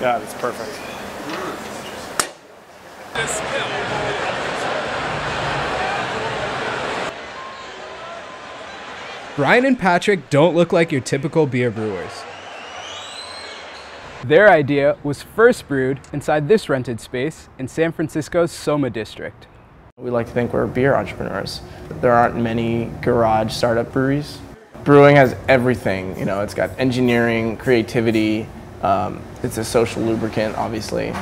God, it's perfect. Brian and Patrick don't look like your typical beer brewers. Their idea was first brewed inside this rented space in San Francisco's Soma district. We like to think we're beer entrepreneurs. There aren't many garage startup breweries. Brewing has everything, you know, it's got engineering, creativity, um, it's a social lubricant, obviously.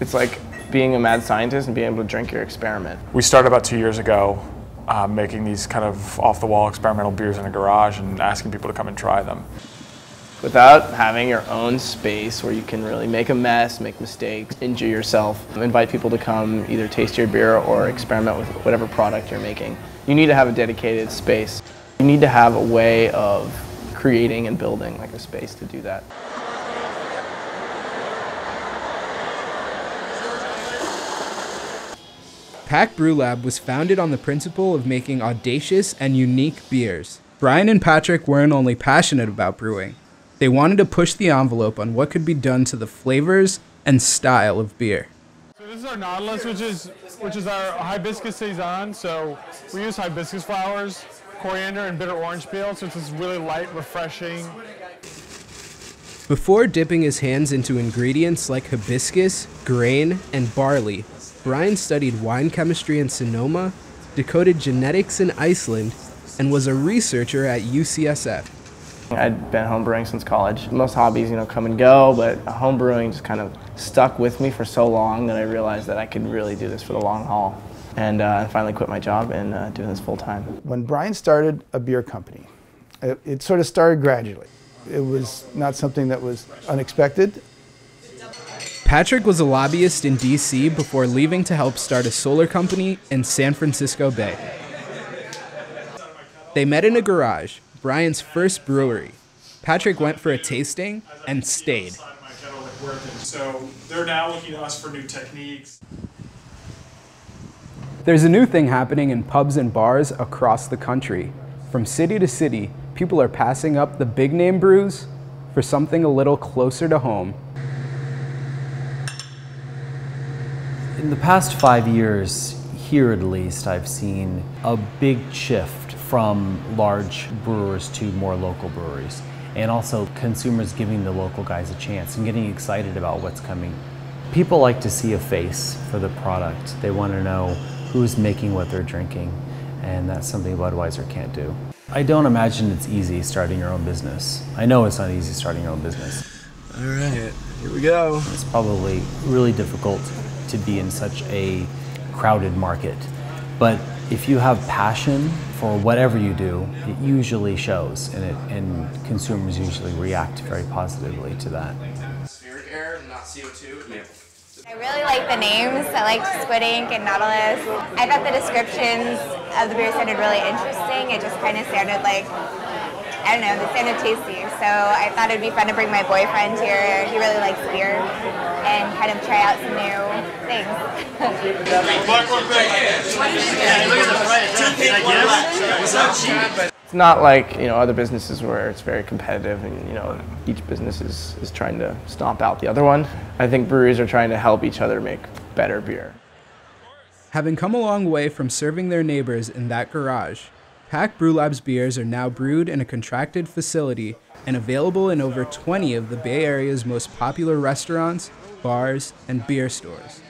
It's like being a mad scientist and being able to drink your experiment. We started about two years ago uh, making these kind of off-the-wall experimental beers in a garage and asking people to come and try them. Without having your own space where you can really make a mess, make mistakes, injure yourself, invite people to come either taste your beer or experiment with whatever product you're making, you need to have a dedicated space. You need to have a way of creating and building like a space to do that. Pac Brew Lab was founded on the principle of making audacious and unique beers. Brian and Patrick weren't only passionate about brewing, they wanted to push the envelope on what could be done to the flavors and style of beer. So this is our Nautilus, which is which is our hibiscus saison. So we use hibiscus flowers, coriander, and bitter orange peel. So it's really light, refreshing. Before dipping his hands into ingredients like hibiscus, grain, and barley, Brian studied wine chemistry in Sonoma, decoded genetics in Iceland, and was a researcher at UCSF. I'd been homebrewing since college. Most hobbies, you know, come and go, but homebrewing just kind of stuck with me for so long that I realized that I could really do this for the long haul. And uh, I finally quit my job and uh, doing this full time. When Brian started a beer company, it, it sort of started gradually. It was not something that was unexpected. Patrick was a lobbyist in DC before leaving to help start a solar company in San Francisco Bay. They met in a garage, Brian's first brewery. Patrick went for a tasting and stayed. So they're now looking to us for new techniques. There's a new thing happening in pubs and bars across the country. From city to city, people are passing up the big name brews for something a little closer to home. In the past five years, here at least, I've seen a big shift from large brewers to more local breweries. And also consumers giving the local guys a chance and getting excited about what's coming. People like to see a face for the product. They want to know who's making what they're drinking. And that's something Budweiser can't do. I don't imagine it's easy starting your own business. I know it's not easy starting your own business. All right, here we go. It's probably really difficult to be in such a crowded market. But if you have passion for whatever you do, it usually shows and, it, and consumers usually react very positively to that. Atmospheric air, not CO2. Yeah. I really like the names. I liked Squid Ink and Nautilus. I thought the descriptions of the beer sounded really interesting. It just kind of sounded like I don't know, they sounded tasty. So I thought it'd be fun to bring my boyfriend here. He really likes beer and kind of try out some new things. it's not like you know other businesses where it's very competitive and you know each business is, is trying to stomp out the other one. I think breweries are trying to help each other make better beer. Having come a long way from serving their neighbors in that garage, Pac Brew Labs beers are now brewed in a contracted facility and available in over 20 of the Bay Area's most popular restaurants, bars, and beer stores.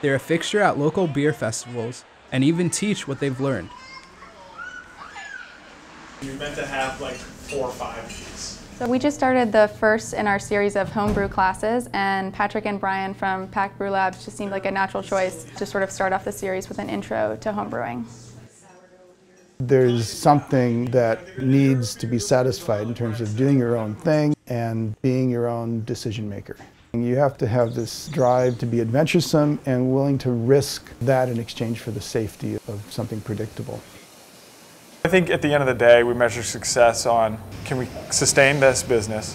They're a fixture at local beer festivals and even teach what they've learned. You're meant to have like four or five of these. So we just started the first in our series of homebrew classes and Patrick and Brian from Pac Brew Labs just seemed like a natural choice to sort of start off the series with an intro to homebrewing. There's something that needs to be satisfied in terms of doing your own thing and being your own decision maker. You have to have this drive to be adventuresome and willing to risk that in exchange for the safety of something predictable. I think at the end of the day, we measure success on can we sustain this business,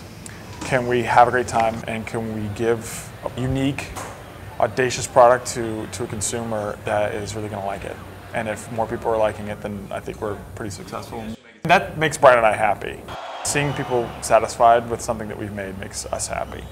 can we have a great time, and can we give a unique, audacious product to, to a consumer that is really going to like it. And if more people are liking it, then I think we're pretty successful. That makes Brian and I happy. Seeing people satisfied with something that we've made makes us happy.